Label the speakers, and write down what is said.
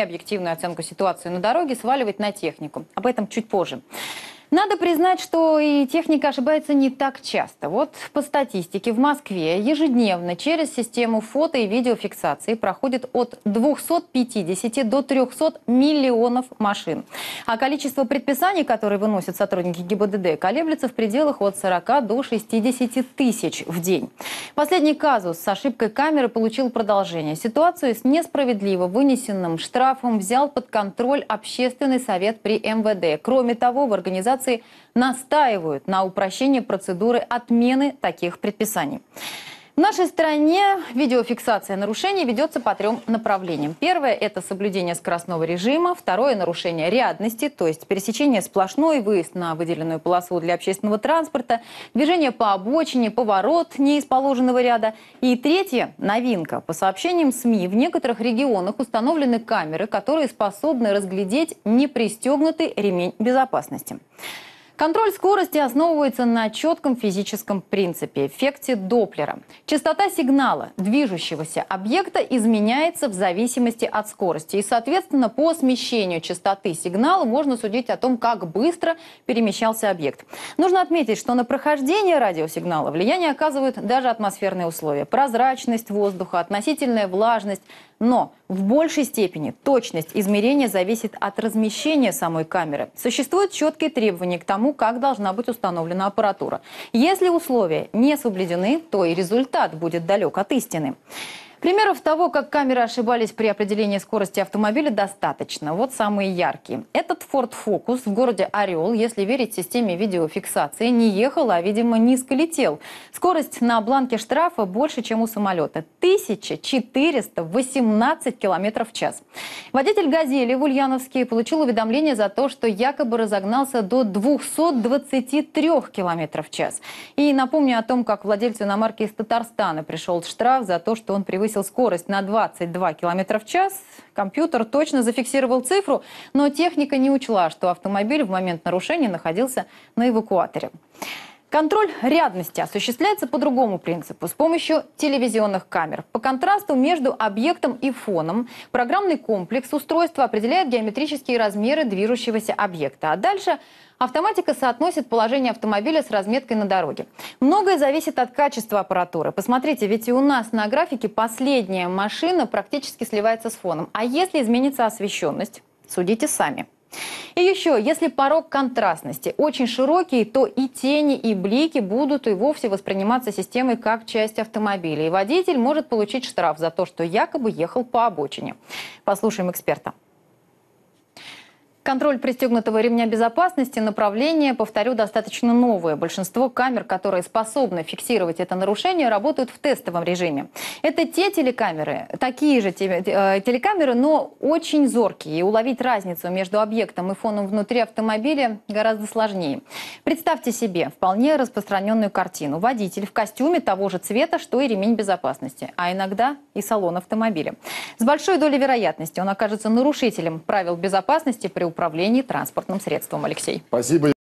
Speaker 1: объективную оценку ситуации на дороге сваливать на технику. Об этом чуть позже. Надо признать, что и техника ошибается не так часто. Вот по статистике в Москве ежедневно через систему фото и видеофиксации проходит от 250 до 300 миллионов машин. А количество предписаний, которые выносят сотрудники ГИБДД, колеблется в пределах от 40 до 60 тысяч в день. Последний казус с ошибкой камеры получил продолжение. Ситуацию с несправедливо вынесенным штрафом взял под контроль Общественный совет при МВД. Кроме того, в организации настаивают на упрощении процедуры отмены таких предписаний. В нашей стране видеофиксация нарушений ведется по трем направлениям. Первое – это соблюдение скоростного режима. Второе – нарушение рядности, то есть пересечение сплошной, выезд на выделенную полосу для общественного транспорта, движение по обочине, поворот не из положенного ряда. И третье – новинка. По сообщениям СМИ, в некоторых регионах установлены камеры, которые способны разглядеть непристегнутый ремень безопасности. Контроль скорости основывается на четком физическом принципе – эффекте Доплера. Частота сигнала движущегося объекта изменяется в зависимости от скорости. И, соответственно, по смещению частоты сигнала можно судить о том, как быстро перемещался объект. Нужно отметить, что на прохождение радиосигнала влияние оказывают даже атмосферные условия. Прозрачность воздуха, относительная влажность. Но в большей степени точность измерения зависит от размещения самой камеры. Существуют четкие требования к тому, как должна быть установлена аппаратура. Если условия не соблюдены, то и результат будет далек от истины. Примеров того, как камеры ошибались при определении скорости автомобиля, достаточно. Вот самые яркие. Этот Ford Focus в городе Орел, если верить системе видеофиксации, не ехал, а, видимо, низко летел. Скорость на бланке штрафа больше, чем у самолета. 1418 км в час. Водитель «Газели» в Ульяновске получил уведомление за то, что якобы разогнался до 223 км в час. И напомню о том, как владельцу иномарки из Татарстана пришел штраф за то, что он превысил превысил скорость на 22 км в час. Компьютер точно зафиксировал цифру, но техника не учла, что автомобиль в момент нарушения находился на эвакуаторе. Контроль рядности осуществляется по другому принципу, с помощью телевизионных камер. По контрасту между объектом и фоном программный комплекс устройства определяет геометрические размеры движущегося объекта. А дальше автоматика соотносит положение автомобиля с разметкой на дороге. Многое зависит от качества аппаратуры. Посмотрите, ведь и у нас на графике последняя машина практически сливается с фоном. А если изменится освещенность, судите сами. И еще, если порог контрастности очень широкий, то и тени, и блики будут и вовсе восприниматься системой как часть автомобиля. И водитель может получить штраф за то, что якобы ехал по обочине. Послушаем эксперта. Контроль пристегнутого ремня безопасности, направление, повторю, достаточно новое. Большинство камер, которые способны фиксировать это нарушение, работают в тестовом режиме. Это те телекамеры, такие же э, телекамеры, но очень зоркие. И уловить разницу между объектом и фоном внутри автомобиля гораздо сложнее. Представьте себе вполне распространенную картину. Водитель в костюме того же цвета, что и ремень безопасности, а иногда и салон автомобиля. С большой долей вероятности он окажется нарушителем правил безопасности при управлении транспортным средством. Алексей.
Speaker 2: Спасибо.